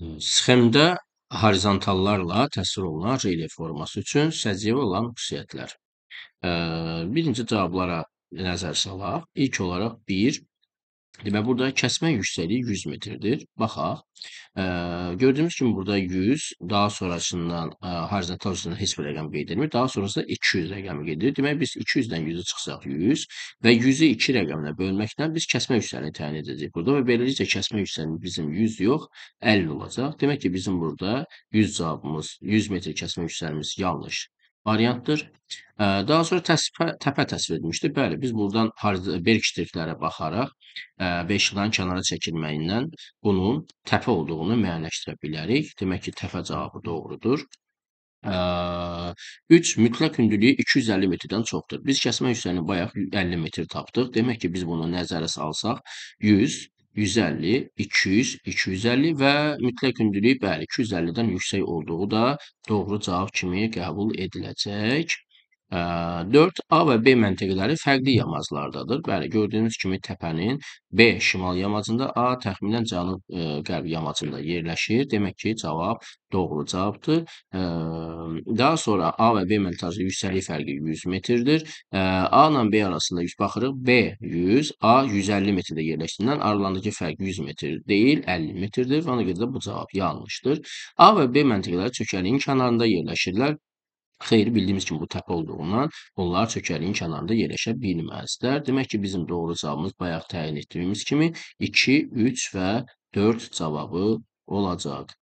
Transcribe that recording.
Sxemdə horizontallarla təsvir olunan relyef forması üçün səciyyəvi olan xüsusiyyətlər. Birinci cavablara nəzər salaq. İlk olaraq 1. Deməli, burada kəsmə yüksəkliyi 100 metrdir. Baxaq. Gördüyümüz kimi burada 100, daha sonrasından horizontal üstündən heç bir rəqəm qeyd edilmir. Daha sonrasında 200 rəqəmi qeyd edilir. Deməli, biz 200-dən 100-ü çıxsaq 100 və 100-ü 2 rəqəminə bölməklə biz kəsmə yüksəkliyini təyin edəcəyik burada və beləliklə kəsmə yüksəkliyimiz bizim 100 yox, 50 olacaq. Demək ki, bizim burada 100 cavabımız, 100 metr kəsmə yüksəkliyimiz yanlış variantdır. Daha sonra təspə, təpə təsvir edilmişdir. Bəli, biz buradan berk ştriklərə baxaraq və işıqların kənara çəkilməyindən bunun təpə olduğunu müəyyənləşdirə bilərik. Demək ki, təpə cavabı doğrudur. 3. Mütləq hündürlüyü 250 metrdən çoxdur. Biz kəsmə yüksəkliyini bayaq 50 metr tapdıq. Demək ki, biz bunu nəzərə salsaq 100, 150, 200, 250 və mütləq hündürlüyü bəli 250-dən yüksək olduğu da doğru cavab kimi qəbul ediləcək. 4. A və B məntəqələri fərqli yamaclardadır. Bəli, gördüyünüz kimi təpənin B şimal yamacında, A təxminən cənub qərb yamacında yerləşir. Demək ki, cavab doğru cavabdır. Daha sonra A və B məntəqəsi yüksəklik fərqi 100 metrdir. A ilə B arasında baxırıq. B 100, A 150 metrdə yerləşdiyindən aralarındakı fərq 100 metr deyil, 50 metrdir. Ona görə də bu cavab yanlışdır. A və B məntəqələri çökəliyin kənarında yerləşirlər. Xeyr, bildiyimiz kimi bu təpə olduğundan onlar çökəliyin kənarında yerləşə bilməzlər. Demək ki, bizim doğru cavabımız bayaq təyin etdiyimiz kimi 2, 3 və 4 cavabı olacaq.